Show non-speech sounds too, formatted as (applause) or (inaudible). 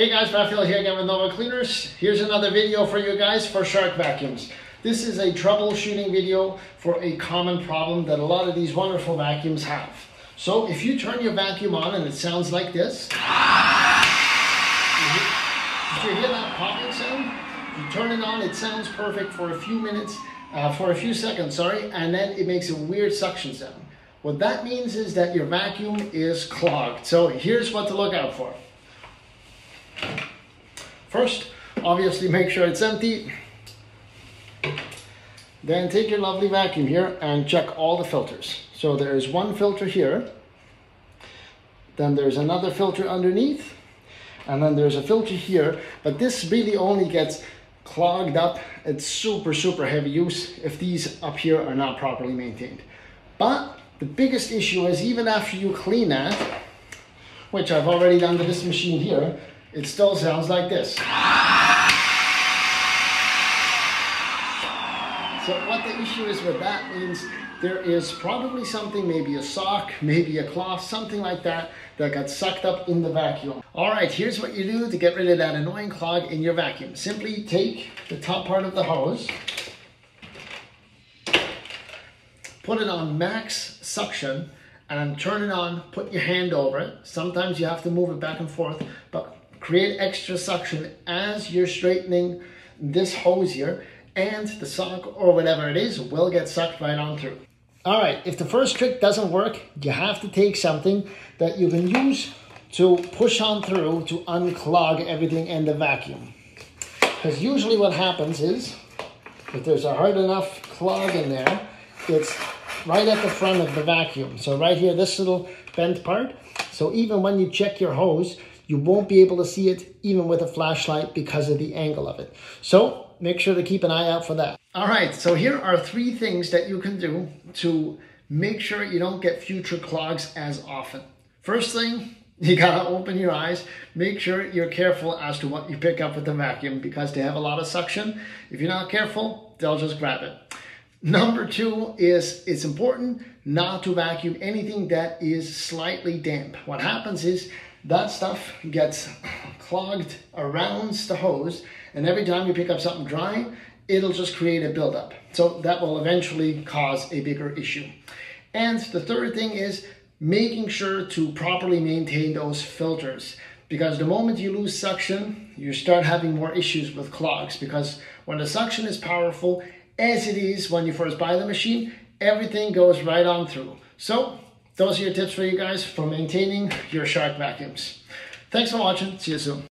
Hey guys, Raphael here again with Nova Cleaners. Here's another video for you guys for shark vacuums. This is a troubleshooting video for a common problem that a lot of these wonderful vacuums have. So if you turn your vacuum on and it sounds like this, did you hear that popping sound? You turn it on, it sounds perfect for a few minutes, uh, for a few seconds, sorry, and then it makes a weird suction sound. What that means is that your vacuum is clogged. So here's what to look out for. First, obviously make sure it's empty. Then take your lovely vacuum here and check all the filters. So there's one filter here. Then there's another filter underneath. And then there's a filter here. But this really only gets clogged up. It's super, super heavy use if these up here are not properly maintained. But the biggest issue is even after you clean that, which I've already done to this machine here, it still sounds like this. So what the issue is with that means there is probably something, maybe a sock, maybe a cloth, something like that, that got sucked up in the vacuum. All right, here's what you do to get rid of that annoying clog in your vacuum. Simply take the top part of the hose, put it on max suction, and turn it on, put your hand over it. Sometimes you have to move it back and forth, but create extra suction as you're straightening this hose here and the sock or whatever it is will get sucked right on through. All right, if the first trick doesn't work, you have to take something that you can use to push on through to unclog everything in the vacuum. Because usually what happens is, if there's a hard enough clog in there, it's right at the front of the vacuum. So right here, this little bent part. So even when you check your hose, you won't be able to see it even with a flashlight because of the angle of it. So make sure to keep an eye out for that. All right, so here are three things that you can do to make sure you don't get future clogs as often. First thing, (laughs) you gotta open your eyes. Make sure you're careful as to what you pick up with the vacuum because they have a lot of suction. If you're not careful, they'll just grab it. Number two is it's important not to vacuum anything that is slightly damp. What happens is that stuff gets clogged around the hose and every time you pick up something dry, it'll just create a buildup. So that will eventually cause a bigger issue. And the third thing is making sure to properly maintain those filters because the moment you lose suction, you start having more issues with clogs because when the suction is powerful, as it is when you first buy the machine, everything goes right on through. So those are your tips for you guys for maintaining your shark vacuums. Thanks for watching. See you soon.